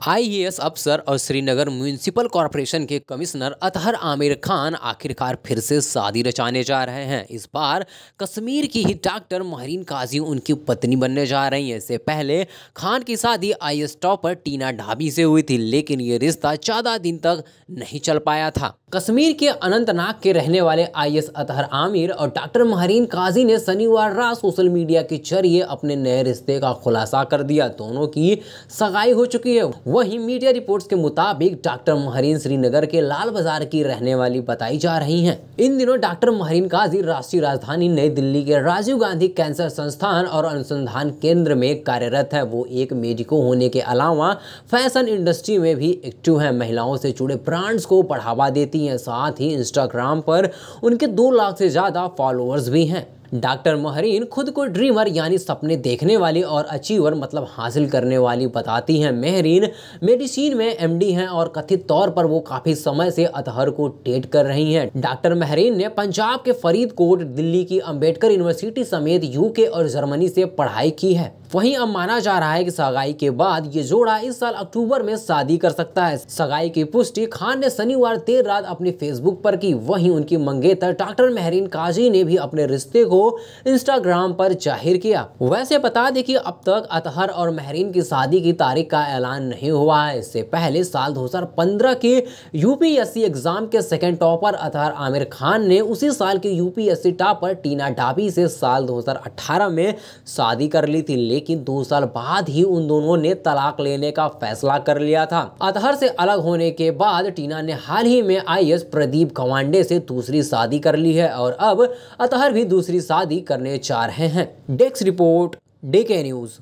IAS अफसर और Srinagar municipal corporation के कमिश्नर अतहर आमिर खान आखिरकार फिर से शादी रचाने जा रहे हैं। इस बार कश्मीर की ही डॉक्टर महरीन काजी उनकी पत्नी बनने जा रही हैं। इससे पहले खान की शादी आईएएस टॉपर टीना ढाबी से हुई थी, लेकिन ये रिश्ता ज़्यादा दिन तक नहीं चल पाया था। कश्मीर के अनंतनाग के रहने वाले आईएएस अतहर आमिर और डॉक्टर महरीन काजी ने शनिवार रात सोशल मीडिया के ज़रिए अपने नए रिश्ते का खुलासा कर दिया। दोनों की सगाई हो चुकी है। वहीं मीडिया रिपोर्ट्स के मुताबिक डॉक्टर महरीन श्रीनगर के लाल बाज़ार की रहने वाली बताई जा रही हैं। इन दिनों डॉक्टर महरीन काजी राष्ट्रीय राजधानी नई दिल्ली के राजीव गांधी कैंसर संस्थान और अनुसंधान केंद्र में कार्यरत है। वो एक मेडिको होने के अलावा फ़ैशन इंडस्ट्री में भी एक्टिव है। महिलाओं से जुड़े ब्रांड्स को बढ़ावा देती हैं, साथ ही इंस्टाग्राम पर उनके दो लाख से ज़्यादा फॉलोअर्स भी हैं। डॉक्टर महरीन खुद को ड्रीमर यानी सपने देखने वाली और अचीवर मतलब हासिल करने वाली बताती हैं। महरीन मेडिसिन में एमडी हैं और कथित तौर पर वो काफ़ी समय से अतहर को डेट कर रही हैं। डॉक्टर महरीन ने पंजाब के फरीदकोट, दिल्ली की अंबेडकर यूनिवर्सिटी समेत यूके और जर्मनी से पढ़ाई की है। वहीं अब माना जा रहा है कि सगाई के बाद ये जोड़ा इस साल अक्टूबर में शादी कर सकता है। सगाई की पुष्टि खान ने शनिवार देर रात अपने फेसबुक पर की। वहीं उनकी मंगेतर डॉक्टर मेहरीन काजी ने भी अपने रिश्ते को इंस्टाग्राम पर ज़ाहिर किया। वैसे बता दें कि अब तक अतहर और महरीन की शादी की तारीख का ऐलान नहीं हुआ है। इससे पहले साल 2015 के यूपीएससी एग्ज़ाम के सेकेंड टॉपर अतहर आमिर खान ने उसी साल के यूपीएससी टॉपर टीना डाबी से साल 2018 में शादी कर ली थी। लेकिन दो साल बाद ही उन दोनों ने तलाक लेने का फैसला कर लिया था। अतहर से अलग होने के बाद टीना ने हाल ही में आई प्रदीप गवांडे से दूसरी शादी कर ली है और अब अतहर भी दूसरी शादी करने जा रहे हैं। डेस्क रिपोर्ट डे के न्यूज़।